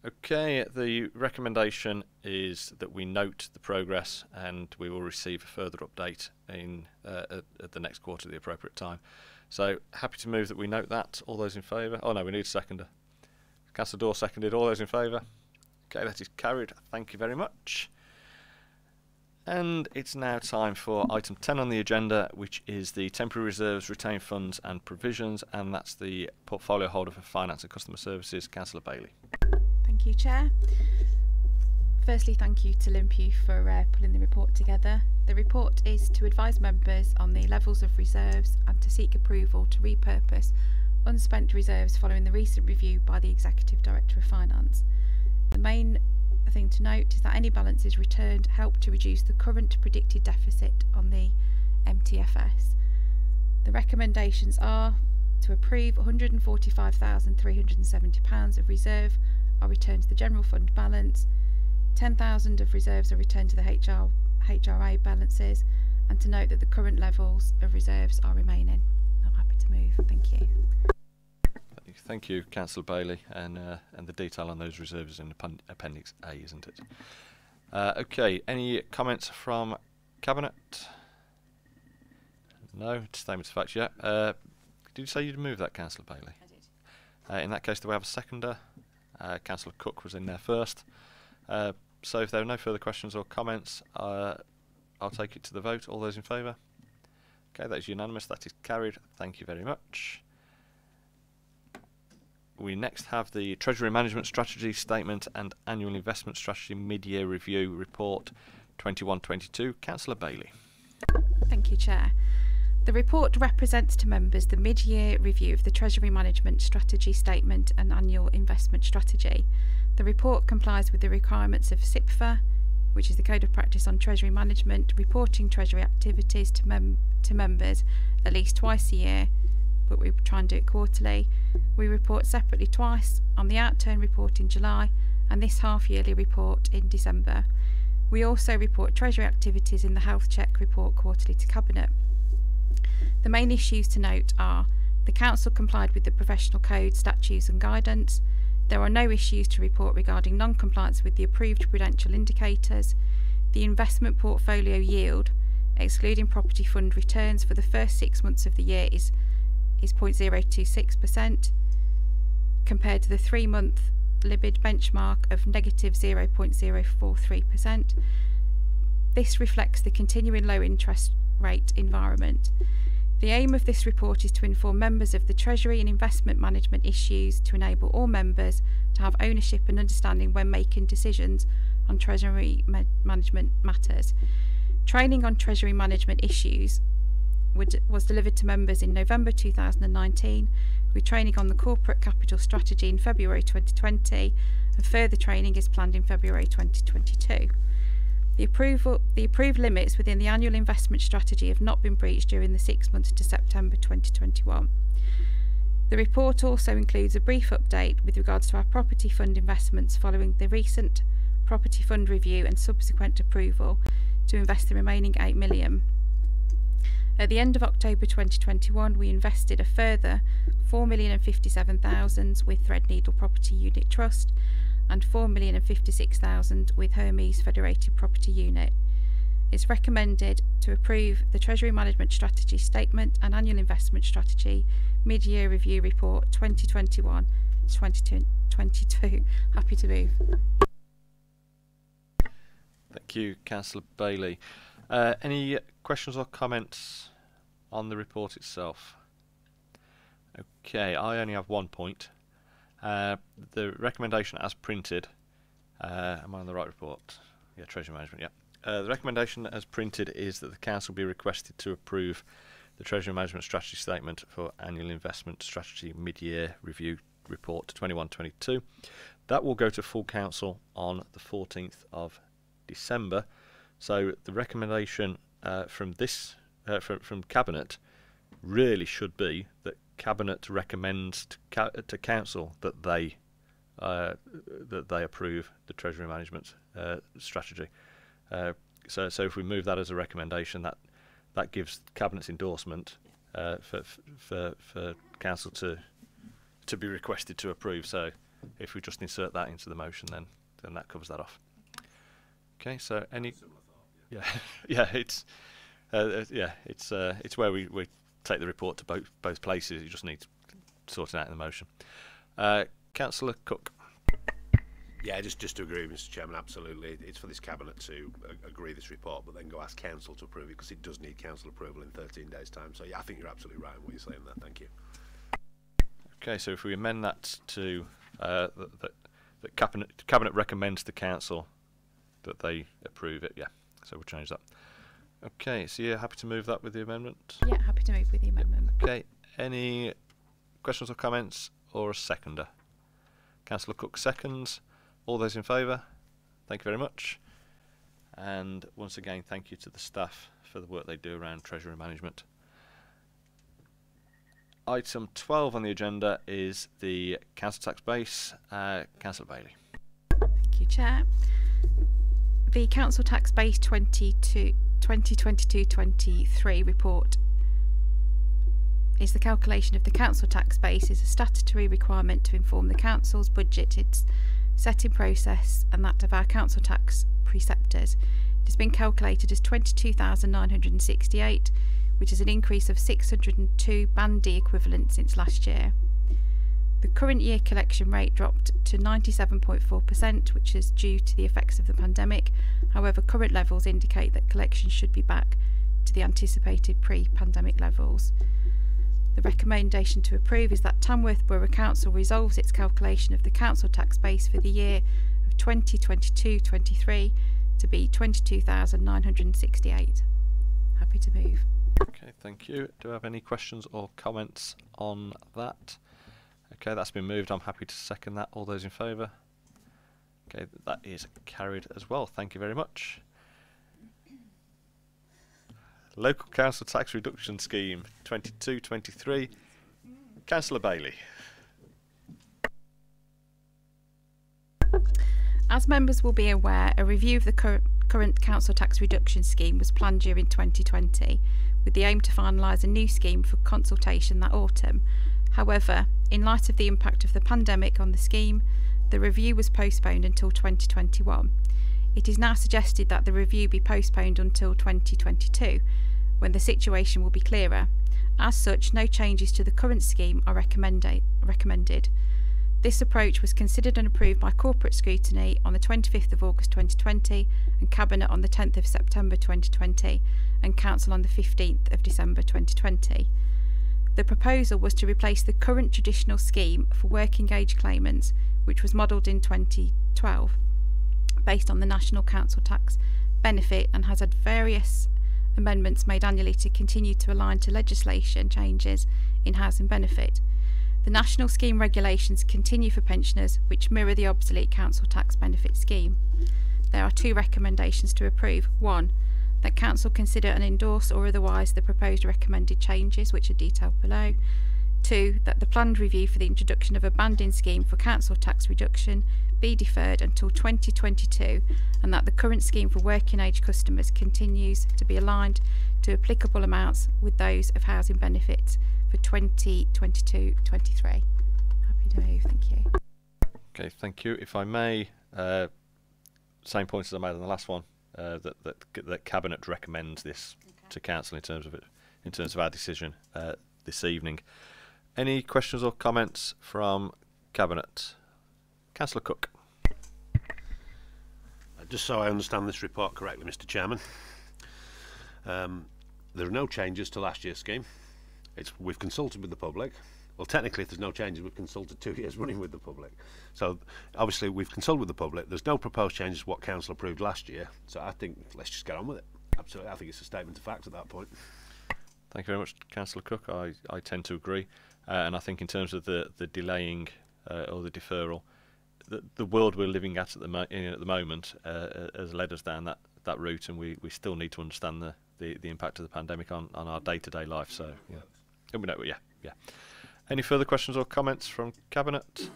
Okay, the recommendation is that we note the progress and we will receive a further update in uh, at, at, the next quarter at the appropriate time. So happy to move that we note that. All those in favour? Oh no, we need a seconder. Dawes seconded. All those in favour? Okay, that is carried. Thank you very much. And it's now time for item 10 on the agenda, which is the temporary reserves, retained funds and provisions, and that's the portfolio holder for finance and customer services, Councillor Bailey. Thank you, Chair. Firstly, thank you to Lynne Pugh for uh, pulling the report together. The report is to advise members on the levels of reserves and to seek approval to repurpose unspent reserves following the recent review by the Executive Director of Finance. The main thing to note is that any balances returned help to reduce the current predicted deficit on the MTFS. The recommendations are to approve £145,370 of reserve are returned to the general fund balance, 10,000 of reserves are returned to the HR, HRA balances, and to note that the current levels of reserves are remaining. I'm happy to move. Thank you. Thank you, Councillor Bailey, and uh, and the detail on those reserves in append- Appendix A, isn't it? Uh, okay. Any comments from Cabinet? No. it's Statements of facts. Yeah. Uh, did you say you'd move that, Councillor Bailey? I did. Uh, in that case, do we have a seconder? Uh, Councillor Cook was in there first. Uh, so if there are no further questions or comments, uh, I'll take it to the vote. All those in favour? Okay, that is unanimous. That is carried. Thank you very much. We next have the Treasury Management Strategy Statement and Annual Investment Strategy Mid-Year Review Report 2122. Councillor Bailey. Thank you, Chair. The report represents to members the mid-year review of the Treasury Management Strategy Statement and Annual Investment Strategy. The report complies with the requirements of CIPFA, which is the Code of Practice on Treasury Management, reporting Treasury activities to, mem- to members at least twice a year, but we try and do it quarterly. We report separately twice on the outturn report in July and this half yearly report in December. We also report Treasury activities in the Health Check report quarterly to Cabinet. The main issues to note are the Council complied with the professional code, statutes, and guidance. There are no issues to report regarding non compliance with the approved prudential indicators. The investment portfolio yield, excluding property fund returns for the first six months of the year, is, is 0.026%, compared to the three month LIBID benchmark of negative 0.043%. This reflects the continuing low interest rate environment. The aim of this report is to inform members of the Treasury and investment management issues to enable all members to have ownership and understanding when making decisions on Treasury ma- management matters. Training on Treasury management issues would, was delivered to members in November 2019, with training on the corporate capital strategy in February 2020, and further training is planned in February 2022. The, approval, the approved limits within the annual investment strategy have not been breached during the six months to September 2021. The report also includes a brief update with regards to our property fund investments following the recent property fund review and subsequent approval to invest the remaining 8 million. At the end of October 2021, we invested a further 4,057,000 with Threadneedle Property Unit Trust and 4,056,000 with Hermes Federated Property Unit. It's recommended to approve the Treasury Management Strategy Statement and Annual Investment Strategy Mid-Year Review Report 2021 2022. Happy to move. Thank you, Councillor Bailey. Uh, any questions or comments on the report itself? Okay, I only have one point. Uh, the recommendation as printed, uh, am I on the right report? Yeah, Treasury Management, yeah. Uh, the recommendation as printed is that the Council be requested to approve the Treasury Management Strategy Statement for Annual Investment Strategy Mid-Year Review Report 2122. That will go to full Council on the 14th of December. So the recommendation uh, from this, uh, from, from Cabinet, really should be that Cabinet recommends to, ca- to Council that they uh, that they approve the Treasury Management uh, strategy. Uh, so, so if we move that as a recommendation, that that gives Cabinet's endorsement uh, for, for for Council to to be requested to approve. So, if we just insert that into the motion, then then that covers that off. Okay. So any yeah yeah it's uh, yeah it's uh, it's where we, we take the report to both both places. You just need to sort it out in the motion. Uh, Councillor Cook. Yeah, just just to agree, Mr. Chairman, absolutely. It's for this cabinet to uh, agree this report, but then go ask council to approve it because it does need council approval in 13 days' time. So yeah, I think you're absolutely right in what you're saying there. Thank you. Okay, so if we amend that to uh, that, that, that cabinet cabinet recommends the council that they approve it, yeah. So we'll change that. Okay, so you're happy to move that with the amendment? Yeah, happy to move with the amendment. Okay, any questions or comments or a seconder? Councillor Cook seconds. All those in favour? Thank you very much. And once again, thank you to the staff for the work they do around treasury management. Item 12 on the agenda is the council tax base. Uh, Councillor Bailey. Thank you, Chair. The Council Tax Base 2022 2023 report is the calculation of the council tax base is a statutory requirement to inform the council's budget, its setting process, and that of our council tax preceptors. It has been calculated as 22,968, which is an increase of 602 Band D equivalent since last year. The current year collection rate dropped to 97.4%, which is due to the effects of the pandemic. However, current levels indicate that collections should be back to the anticipated pre pandemic levels. The recommendation to approve is that Tamworth Borough Council resolves its calculation of the council tax base for the year of 2022 23 to be 22,968. Happy to move. Okay, thank you. Do I have any questions or comments on that? Okay, that's been moved. I'm happy to second that. All those in favour? Okay, that is carried as well. Thank you very much. Local Council Tax Reduction Scheme 22-23. Councillor Bailey. As members will be aware, a review of the cur- current council tax reduction scheme was planned during 2020 with the aim to finalise a new scheme for consultation that autumn. However, in light of the impact of the pandemic on the scheme, the review was postponed until 2021. It is now suggested that the review be postponed until 2022, when the situation will be clearer. As such, no changes to the current scheme are recommended. This approach was considered and approved by corporate scrutiny on the 25th of August 2020 and Cabinet on the 10th of September 2020 and Council on the 15th of December 2020. The proposal was to replace the current traditional scheme for working age claimants, which was modelled in 2012, based on the National Council Tax benefit and has had various amendments made annually to continue to align to legislation changes in housing benefit. The national scheme regulations continue for pensioners, which mirror the obsolete council tax benefit scheme. There are two recommendations to approve. One, that council consider and endorse or otherwise the proposed recommended changes, which are detailed below. Two, that the planned review for the introduction of a banding scheme for council tax reduction be deferred until 2022 and that the current scheme for working age customers continues to be aligned to applicable amounts with those of housing benefits for 2022 23. Happy to move, thank you. Okay, thank you. If I may, uh, same points as I made on the last one, uh, that, that that cabinet recommends this to council in terms of it, in terms of our decision uh, this evening. Any questions or comments from cabinet? Councillor Cook. Uh, Just so I understand this report correctly, Mr Chairman, um, there are no changes to last year's scheme. It's, we've consulted with the public. Well, technically, if there's no changes, we've consulted two years running with the public. So, obviously, we've consulted with the public. There's no proposed changes to what council approved last year. So, I think let's just get on with it. Absolutely, I think it's a statement of fact at that point. Thank you very much, Councillor Cook. I, I tend to agree, uh, and I think in terms of the the delaying uh, or the deferral, the the world we're living at at the in at the moment uh, has led us down that, that route, and we, we still need to understand the, the, the impact of the pandemic on, on our day to day life. So yeah, know, yeah, yeah. Any further questions or comments from cabinet?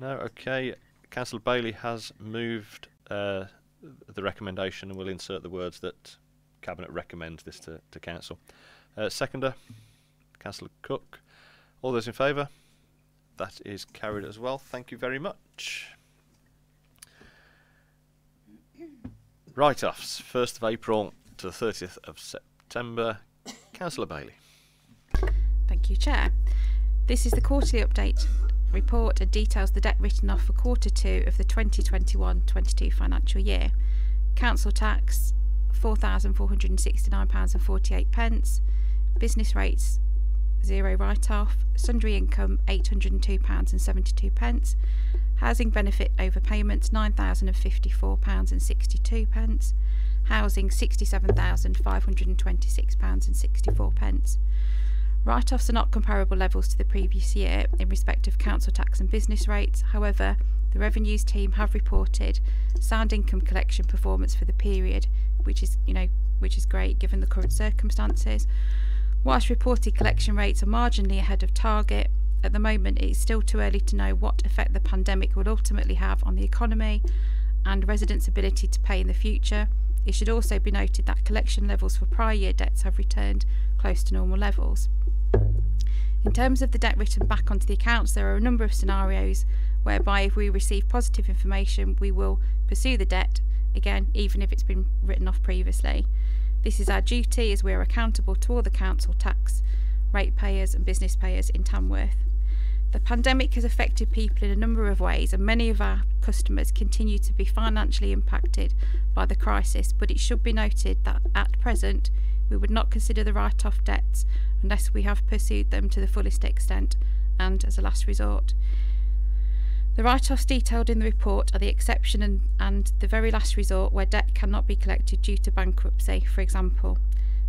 No. Okay. Councillor Bailey has moved uh, the recommendation, and we'll insert the words that cabinet recommends this to, to council. Uh, seconder, Councillor Cook. All those in favour? That is carried as well. Thank you very much. Write-offs, 1st of April to the 30th of September. Councillor Bailey. Thank you, Chair. This is the quarterly update report and details the debt written off for quarter two of the 2021-22 financial year. Council tax £4,469.48, pence. business rates zero write-off, sundry income £802.72, pence. housing benefit overpayments £9,054.62, pence. housing £67,526.64. Write-offs are not comparable levels to the previous year in respect of council tax and business rates. However, the revenues team have reported sound income collection performance for the period, which is, you know, which is great given the current circumstances. Whilst reported collection rates are marginally ahead of target, at the moment it is still too early to know what effect the pandemic will ultimately have on the economy and residents' ability to pay in the future. It should also be noted that collection levels for prior year debts have returned close to normal levels. In terms of the debt written back onto the accounts, there are a number of scenarios whereby if we receive positive information, we will pursue the debt again, even if it's been written off previously. This is our duty as we are accountable to all the council tax ratepayers and business payers in Tamworth. The pandemic has affected people in a number of ways, and many of our customers continue to be financially impacted by the crisis. But it should be noted that at present, we would not consider the write off debts unless we have pursued them to the fullest extent and as a last resort. The write offs detailed in the report are the exception and, and the very last resort where debt cannot be collected due to bankruptcy, for example.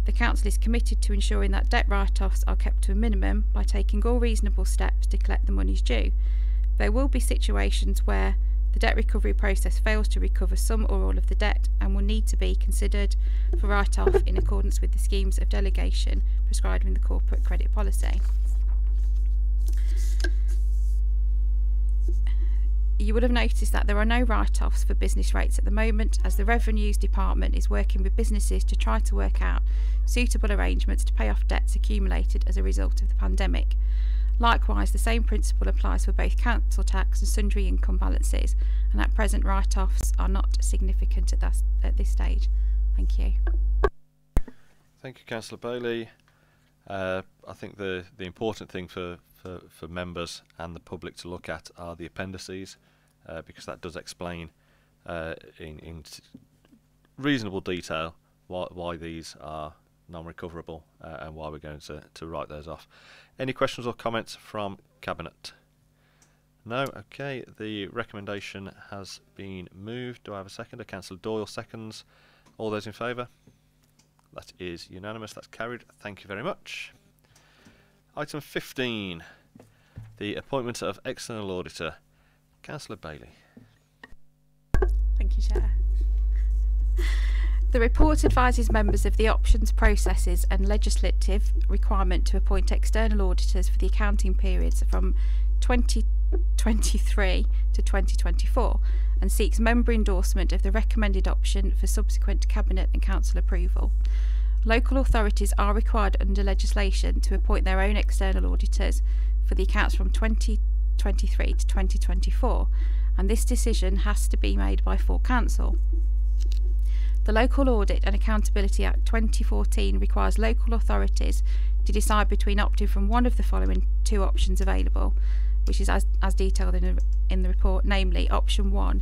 The Council is committed to ensuring that debt write offs are kept to a minimum by taking all reasonable steps to collect the monies due. There will be situations where the debt recovery process fails to recover some or all of the debt and will need to be considered for write off in accordance with the schemes of delegation prescribed in the corporate credit policy. you would have noticed that there are no write offs for business rates at the moment, as the Revenues Department is working with businesses to try to work out suitable arrangements to pay off debts accumulated as a result of the pandemic. Likewise, the same principle applies for both council tax and sundry income balances, and at present, write offs are not significant at, at this stage. Thank you. Thank you, Councillor Bailey. Uh, I think the, the important thing for, for, for members and the public to look at are the appendices, uh, because that does explain uh, in, in reasonable detail why, why these are non-recoverable uh, and why we're going to, to write those off. Any questions or comments from Cabinet? No? Okay, the recommendation has been moved. Do I have a second? Councillor Doyle seconds. All those in favour? That is unanimous. That's carried. Thank you very much. Item 15, the appointment of external auditor, Councillor Bailey. Thank you, Chair. The report advises members of the options, processes, and legislative requirement to appoint external auditors for the accounting periods from 2023 to 2024 and seeks member endorsement of the recommended option for subsequent Cabinet and Council approval. Local authorities are required under legislation to appoint their own external auditors for the accounts from 2023 to 2024, and this decision has to be made by full council. The Local Audit and Accountability Act 2014 requires local authorities to decide between opting from one of the following two options available, which is as, as detailed in, a, in the report, namely option one,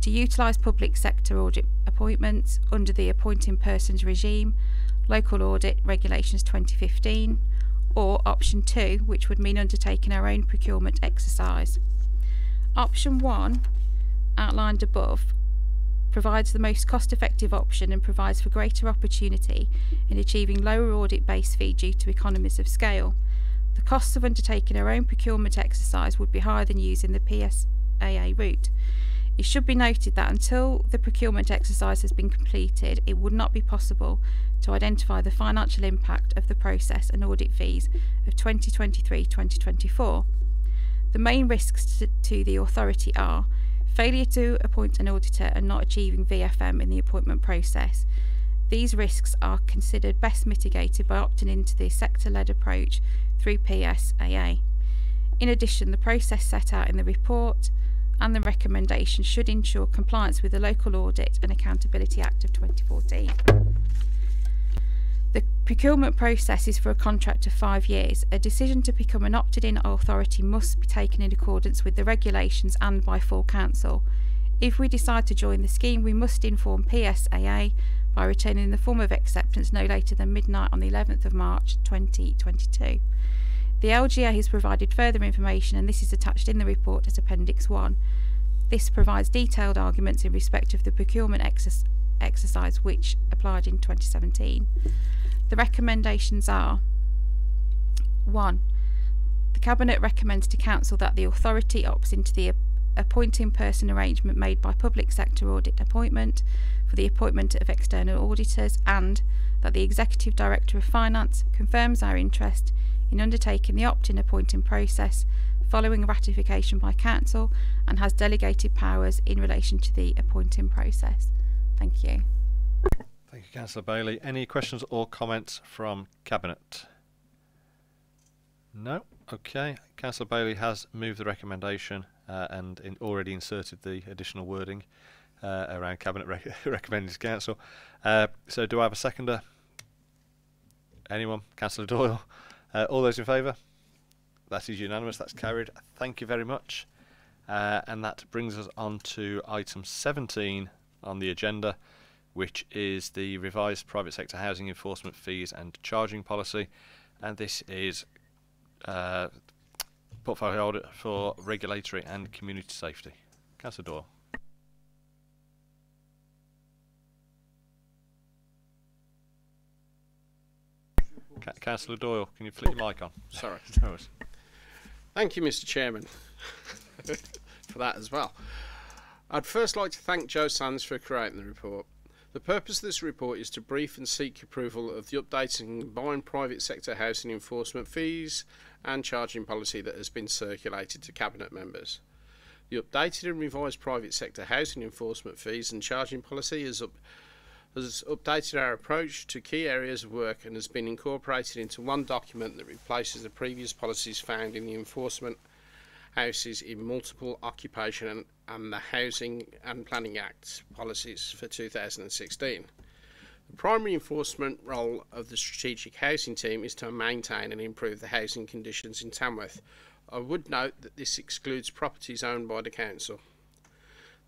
to utilise public sector audit appointments under the appointing persons regime Local Audit Regulations 2015, or option 2, which would mean undertaking our own procurement exercise. Option 1, outlined above, provides the most cost effective option and provides for greater opportunity in achieving lower audit base fee due to economies of scale. The costs of undertaking our own procurement exercise would be higher than using the PSAA route. It should be noted that until the procurement exercise has been completed, it would not be possible to identify the financial impact of the process and audit fees of 2023 2024. The main risks to, to the authority are failure to appoint an auditor and not achieving VFM in the appointment process. These risks are considered best mitigated by opting into the sector led approach through PSAA. In addition, the process set out in the report and the recommendation should ensure compliance with the Local Audit and Accountability Act of 2014. The procurement process is for a contract of five years. A decision to become an opted in authority must be taken in accordance with the regulations and by full council. If we decide to join the scheme, we must inform PSAA by returning the form of acceptance no later than midnight on the 11th of March 2022. The LGA has provided further information and this is attached in the report as Appendix 1. This provides detailed arguments in respect of the procurement exer exercise which applied in 2017. The recommendations are 1. The Cabinet recommends to Council that the authority opts into the appointing person arrangement made by public sector audit appointment for the appointment of external auditors and that the Executive Director of Finance confirms our interest in undertaking the opt-in appointing process following ratification by Council and has delegated powers in relation to the appointing process. Thank you. Thank you, Councillor Bailey. Any questions or comments from Cabinet? No. Okay. Councillor Bailey has moved the recommendation uh, and in already inserted the additional wording uh, around cabinet rec- recommending to council. Uh, so, do I have a seconder? Anyone? Councillor Doyle. Uh, all those in favour? That is unanimous. That's carried. Thank you very much. Uh, and that brings us on to item 17 on the agenda, which is the revised private sector housing enforcement fees and charging policy. And this is uh, portfolio holder for regulatory and community safety. Councillor Doyle. Ca- Councillor Doyle, can you flip your mic on? Sorry. Thank you, Mr. Chairman, for that as well. I'd first like to thank Joe Sands for creating the report. The purpose of this report is to brief and seek approval of the updated and combined private sector housing enforcement fees and charging policy that has been circulated to Cabinet members. The updated and revised private sector housing enforcement fees and charging policy is up, has updated our approach to key areas of work and has been incorporated into one document that replaces the previous policies found in the enforcement houses in multiple occupation and, and the Housing and Planning Act policies for 2016. The primary enforcement role of the strategic housing team is to maintain and improve the housing conditions in Tamworth. I would note that this excludes properties owned by the council.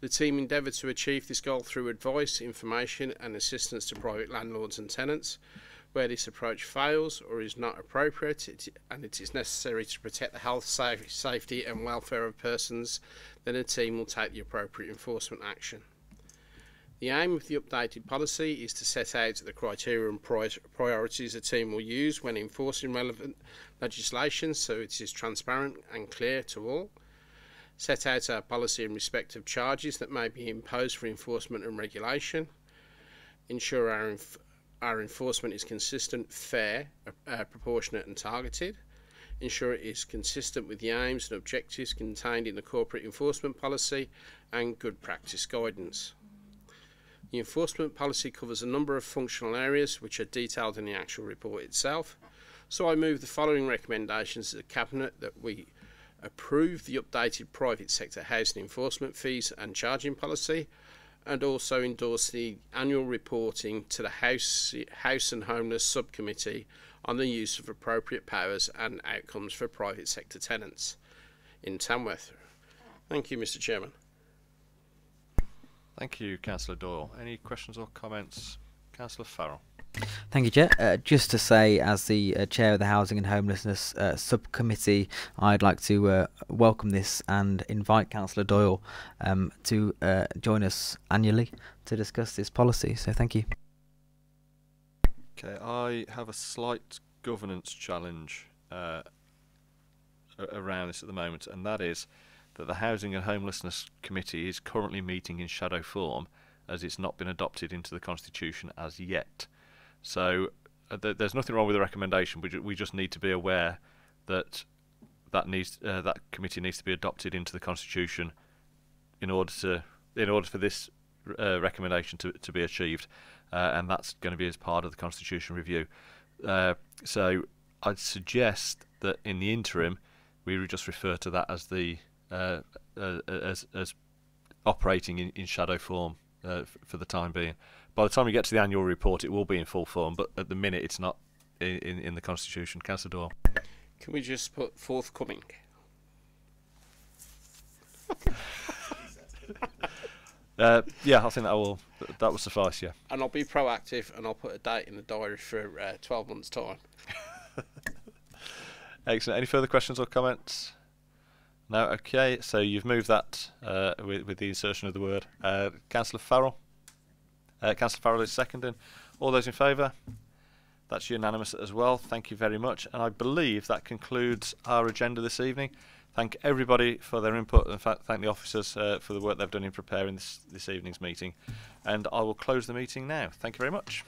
The team endeavour to achieve this goal through advice, information and assistance to private landlords and tenants. Where this approach fails or is not appropriate it, and it is necessary to protect the health, safe, safety and welfare of persons, then a team will take the appropriate enforcement action. The aim of the updated policy is to set out the criteria and pri- priorities a team will use when enforcing relevant legislation so it is transparent and clear to all. Set out our policy in respect of charges that may be imposed for enforcement and regulation. Ensure our, our enforcement is consistent, fair, uh, proportionate, and targeted. Ensure it is consistent with the aims and objectives contained in the corporate enforcement policy and good practice guidance. The enforcement policy covers a number of functional areas which are detailed in the actual report itself. So I move the following recommendations to the Cabinet that we approve the updated private sector housing enforcement fees and charging policy and also endorse the annual reporting to the House, House and Homeless Subcommittee on the use of appropriate powers and outcomes for private sector tenants in Tamworth. Thank you, Mr Chairman. Thank you, Councillor Doyle. Any questions or comments? Councillor Farrell. Thank you, Chair. Uh, just to say, as the uh, Chair of the Housing and Homelessness uh, Subcommittee, I'd like to uh, welcome this and invite Councillor Doyle um, to uh, join us annually to discuss this policy. So thank you. Okay, I have a slight governance challenge uh, around this at the moment, and that is that the Housing and Homelessness Committee is currently meeting in shadow form as it's not been adopted into the Constitution as yet. So uh, th- there's nothing wrong with the recommendation. We, ju- we just need to be aware that that needs uh, that committee needs to be adopted into the Constitution in order to in order for this uh, recommendation to, to be achieved, uh, and that's going to be as part of the Constitution review. Uh, so I'd suggest that in the interim, we just refer to that as the uh, as as operating in, in shadow form f- for the time being. By the time we get to the annual report, it will be in full form, but at the minute, it's not in, in, in the Constitution. Councillor. Can we just put forthcoming? Uh, yeah, I think that will that will suffice. Yeah. And I'll be proactive and I'll put a date in the diary for uh, 12 months' time. Excellent. Any further questions or comments? No. Okay. So you've moved that uh, with, with the insertion of the word. Uh, Councillor Farrell. Uh, Councillor Farrell is seconding. All those in favour? That's unanimous as well. Thank you very much. And I believe that concludes our agenda this evening. Thank everybody for their input and thank the officers uh, for the work they've done in preparing this, this evening's meeting. And I will close the meeting now. Thank you very much.